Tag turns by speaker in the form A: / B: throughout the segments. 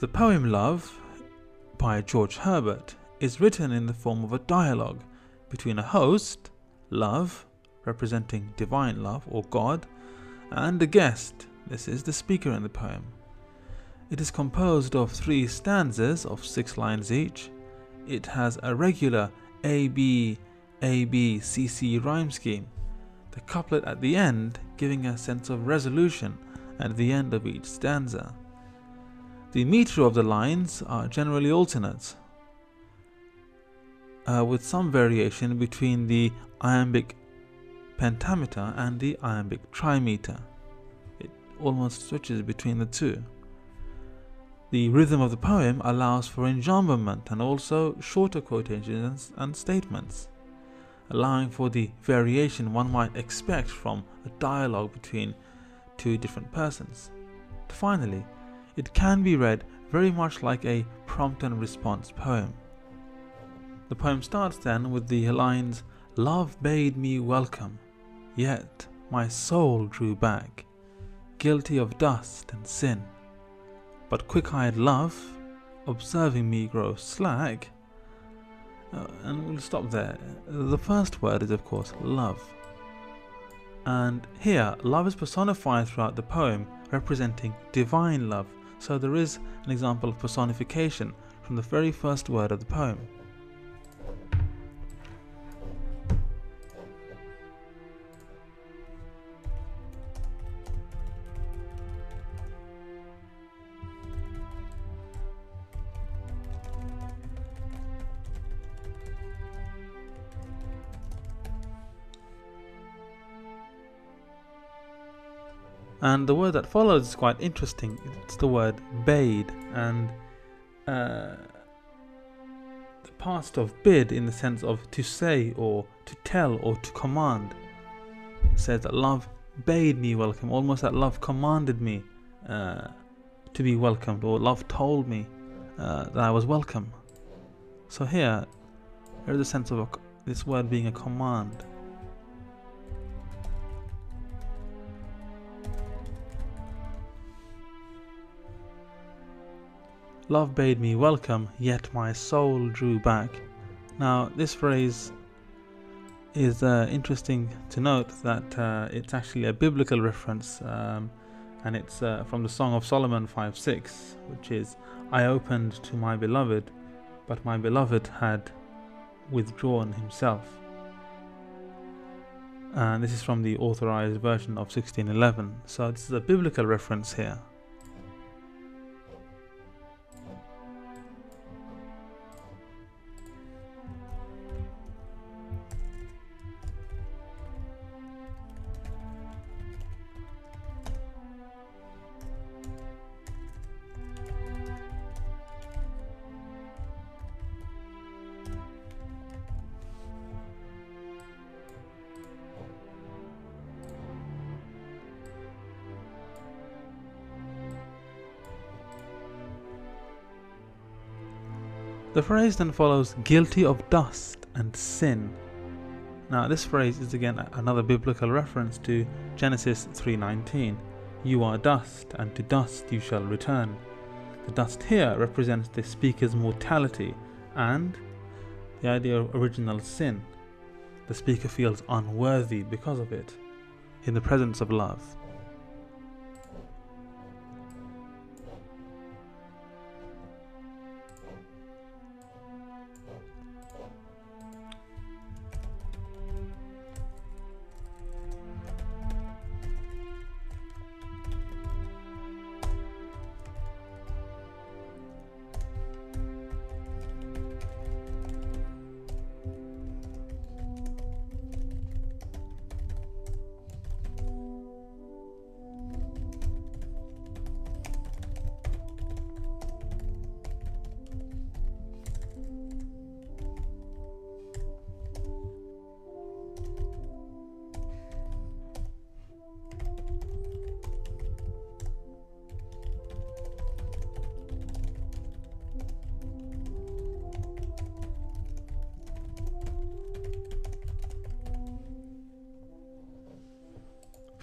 A: The poem Love by George Herbert is written in the form of a dialogue between a host, love, representing divine love or God, and a guest, this is the speaker in the poem. It is composed of three stanzas of six lines each. It has a regular A B A B C C rhyme scheme, the couplet at the end giving a sense of resolution at the end of each stanza. The meter of the lines are generally alternate, uh, with some variation between the iambic pentameter and the iambic trimeter. It almost switches between the two. The rhythm of the poem allows for enjambment and also shorter quotations and statements, allowing for the variation one might expect from a dialogue between two different persons. Finally, it can be read very much like a prompt and response poem. The poem starts then with the lines Love bade me welcome, yet my soul drew back, guilty of dust and sin. But quick eyed love, observing me grow slack, uh, and we'll stop there. The first word is, of course, love. And here, love is personified throughout the poem, representing divine love. So there is an example of personification from the very first word of the poem. And the word that follows is quite interesting. It's the word bade, and uh, the past of bid in the sense of to say or to tell or to command. It says that love bade me welcome, almost that love commanded me uh, to be welcomed, or love told me uh, that I was welcome. So here, there is a sense of a, this word being a command. Love bade me welcome, yet my soul drew back. Now, this phrase is uh, interesting to note that uh, it's actually a biblical reference, um, and it's uh, from the Song of Solomon 5 6, which is, I opened to my beloved, but my beloved had withdrawn himself. And this is from the authorized version of 1611. So, this is a biblical reference here. The phrase then follows guilty of dust and sin. Now this phrase is again another biblical reference to Genesis 3:19. You are dust and to dust you shall return. The dust here represents the speaker's mortality and the idea of original sin. The speaker feels unworthy because of it in the presence of love.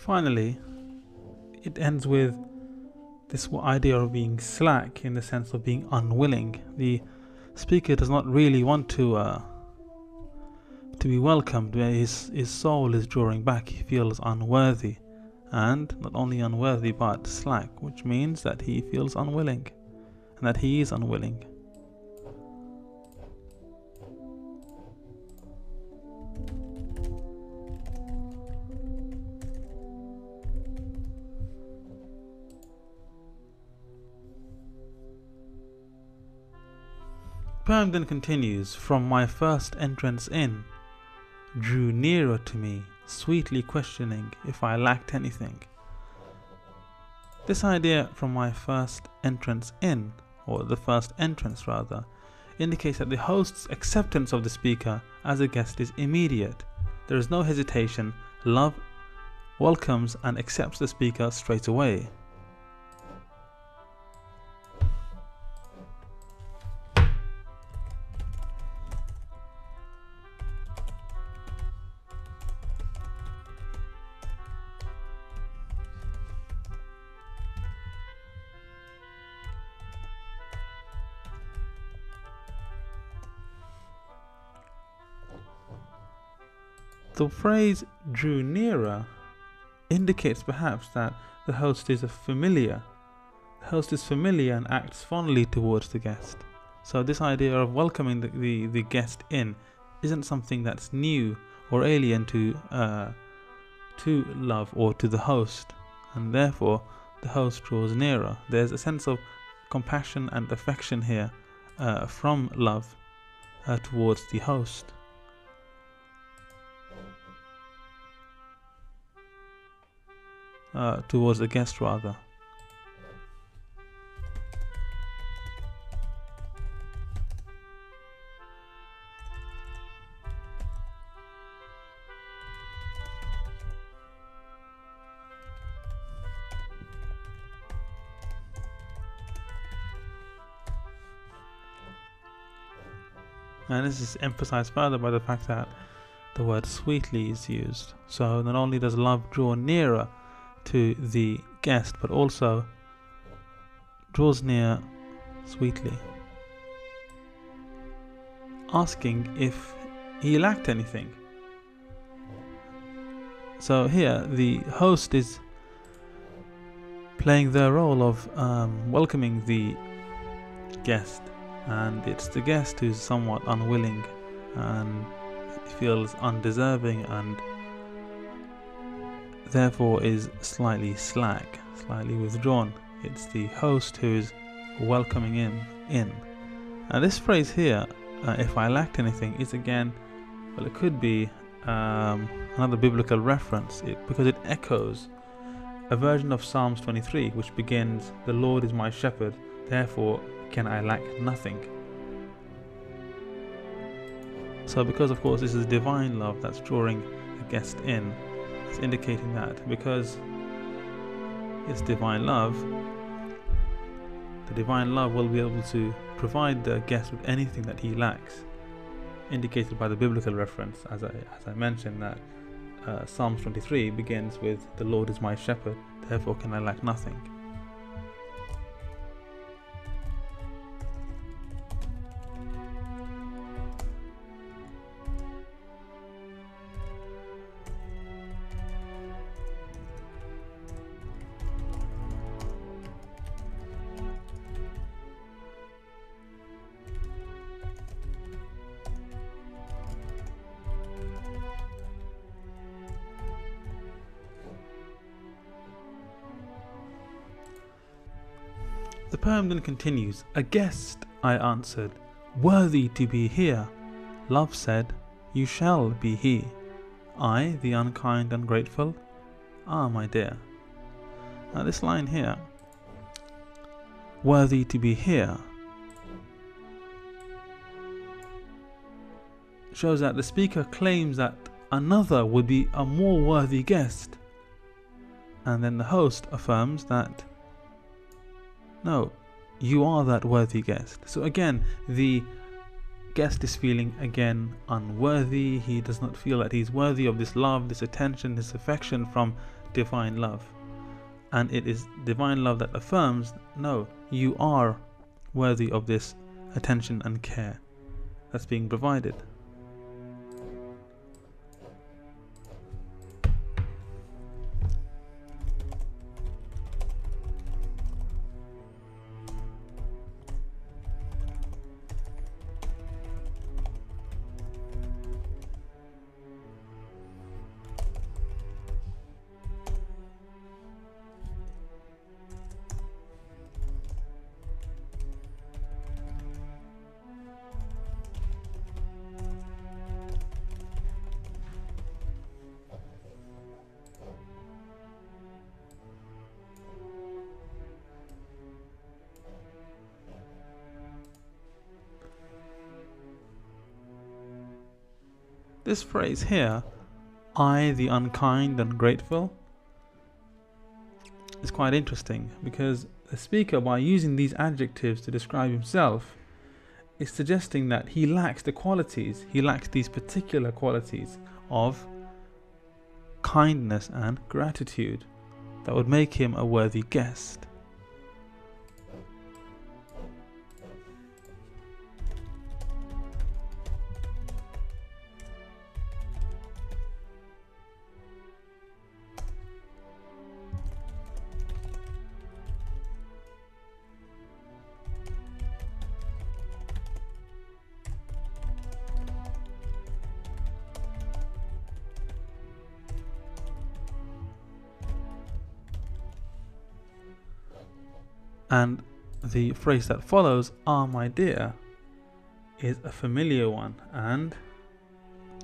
A: Finally, it ends with this idea of being slack in the sense of being unwilling. The speaker does not really want to uh, to be welcomed his, his soul is drawing back. He feels unworthy, and not only unworthy but slack, which means that he feels unwilling, and that he is unwilling. Poem then continues From my first entrance in, drew nearer to me, sweetly questioning if I lacked anything. This idea from my first entrance in, or the first entrance rather, indicates that the host's acceptance of the speaker as a guest is immediate. There is no hesitation, love welcomes and accepts the speaker straight away. The phrase drew nearer indicates perhaps that the host is a familiar. The host is familiar and acts fondly towards the guest. So this idea of welcoming the, the, the guest in isn't something that's new or alien to uh, to love or to the host, and therefore the host draws nearer. There's a sense of compassion and affection here uh, from love uh, towards the host. Uh, towards the guest rather. And this is emphasized further by the fact that the word sweetly is used. So not only does love draw nearer to the guest, but also draws near sweetly, asking if he lacked anything. So here, the host is playing the role of um, welcoming the guest, and it's the guest who's somewhat unwilling and feels undeserving and therefore is slightly slack, slightly withdrawn. It's the host who is welcoming him in. Now, this phrase here, uh, if I lacked anything, is again, well, it could be um, another biblical reference it, because it echoes a version of Psalms 23, which begins, The Lord is my shepherd, therefore can I lack nothing. So, because of course this is divine love that's drawing the guest in, it's indicating that because it's divine love, the divine love will be able to provide the guest with anything that he lacks, indicated by the biblical reference, as I, as I mentioned, that uh, Psalms 23 begins with, The Lord is my shepherd, therefore can I lack nothing. Poem continues A guest, I answered, worthy to be here. Love said, You shall be he. I, the unkind, ungrateful? Ah, my dear. Now, this line here, worthy to be here, shows that the speaker claims that another would be a more worthy guest. And then the host affirms that no, you are that worthy guest. So again, the guest is feeling again unworthy. He does not feel that he's worthy of this love, this attention, this affection from divine love. and it is divine love that affirms no, you are worthy of this attention and care that's being provided. This phrase here, I the unkind and grateful, is quite interesting because the speaker, by using these adjectives to describe himself, is suggesting that he lacks the qualities, he lacks these particular qualities of kindness and gratitude that would make him a worthy guest. And the phrase that follows, ah, my dear, is a familiar one and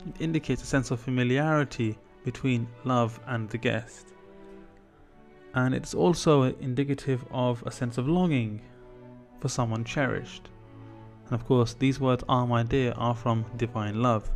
A: it indicates a sense of familiarity between love and the guest. And it's also indicative of a sense of longing for someone cherished. And of course, these words, ah, my dear, are from divine love.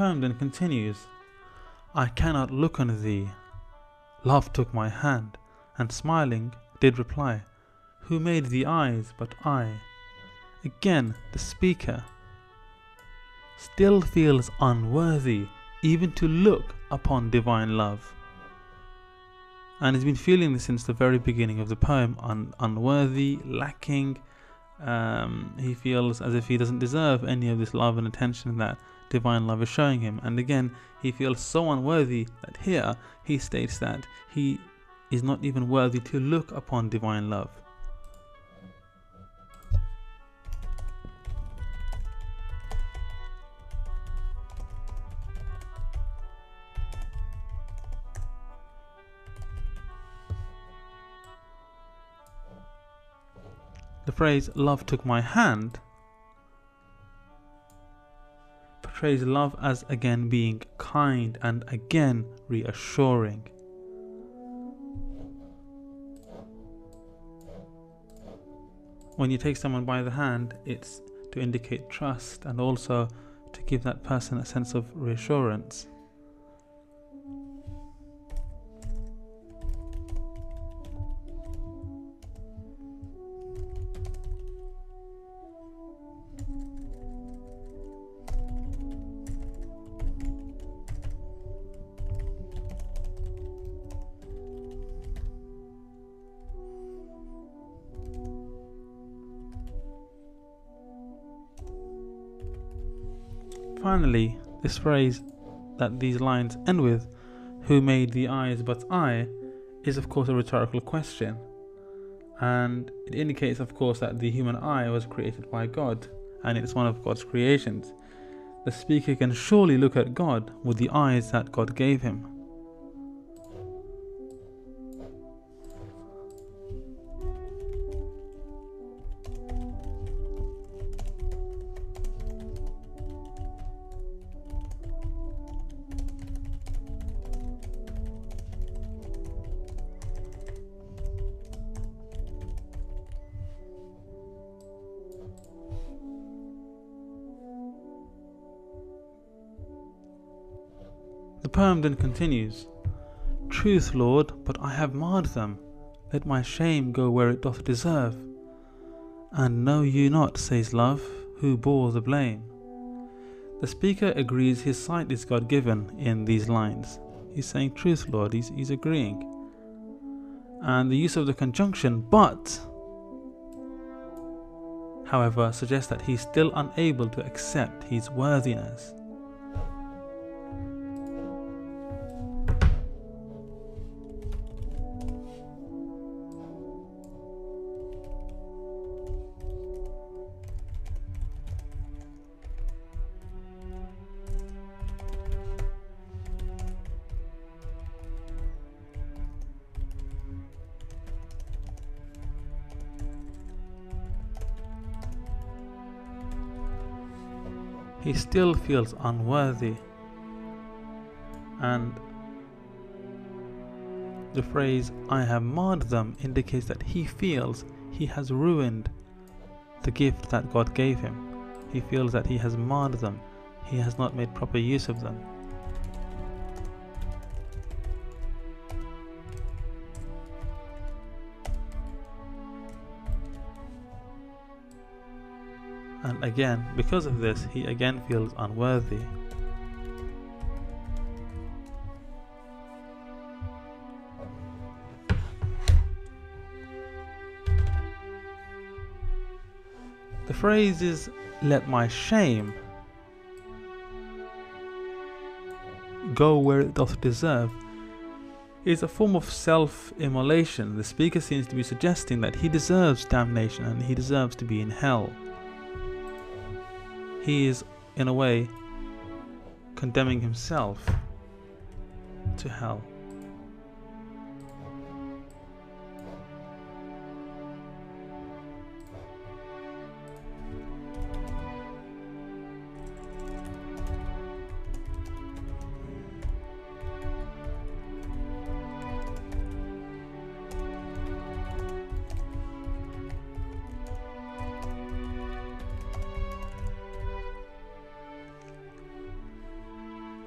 A: Poem then continues I cannot look on thee. Love took my hand, and smiling did reply, Who made the eyes but I? Again, the speaker still feels unworthy even to look upon divine love. And he's been feeling this since the very beginning of the poem un- unworthy, lacking. Um, he feels as if he doesn't deserve any of this love and attention that divine love is showing him. And again, he feels so unworthy that here he states that he is not even worthy to look upon divine love. The phrase love took my hand portrays love as again being kind and again reassuring. When you take someone by the hand, it's to indicate trust and also to give that person a sense of reassurance. Finally, this phrase that these lines end with, who made the eyes but I, is of course a rhetorical question. And it indicates, of course, that the human eye was created by God and it's one of God's creations. The speaker can surely look at God with the eyes that God gave him. Then continues Truth, Lord, but I have marred them. Let my shame go where it doth deserve. And know you not, says love, who bore the blame. The speaker agrees his sight is God given in these lines. He's saying, Truth, Lord, he's, he's agreeing. And the use of the conjunction, but, however, suggests that he's still unable to accept his worthiness. He still feels unworthy. And the phrase, I have marred them, indicates that he feels he has ruined the gift that God gave him. He feels that he has marred them, he has not made proper use of them. And again, because of this, he again feels unworthy. The phrase is, let my shame go where it doth deserve, is a form of self immolation. The speaker seems to be suggesting that he deserves damnation and he deserves to be in hell he is, in a way, condemning himself to hell.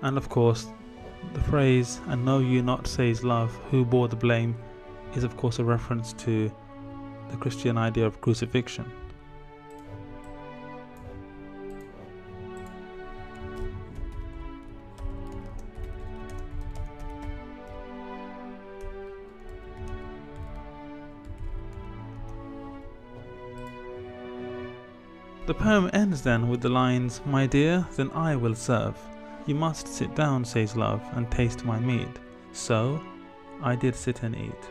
A: And of course, the phrase, and know you not, says love, who bore the blame, is of course a reference to the Christian idea of crucifixion. The poem ends then with the lines, My dear, then I will serve. You must sit down, says love, and taste my meat. So I did sit and eat.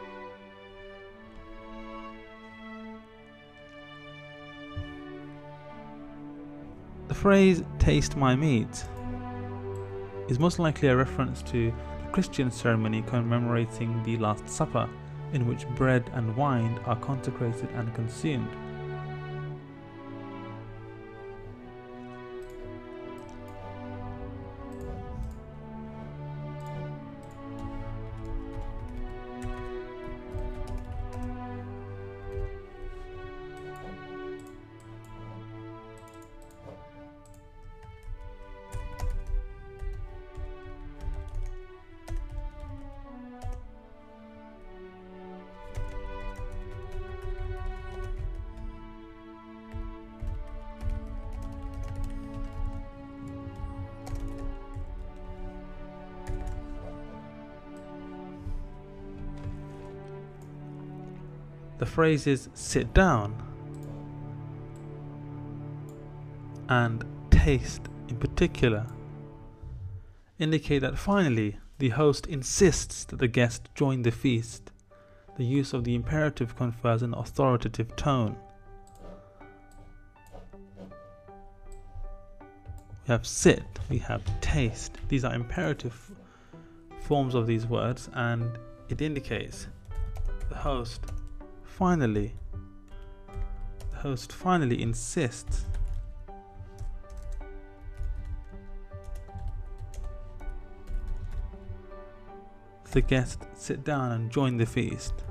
A: The phrase taste my meat is most likely a reference to the Christian ceremony commemorating the Last Supper, in which bread and wine are consecrated and consumed. The phrase is sit down and taste in particular indicate that finally the host insists that the guest join the feast. The use of the imperative confers an authoritative tone. We have sit, we have taste. These are imperative forms of these words, and it indicates the host finally, the host finally insists the guest sit down and join the feast.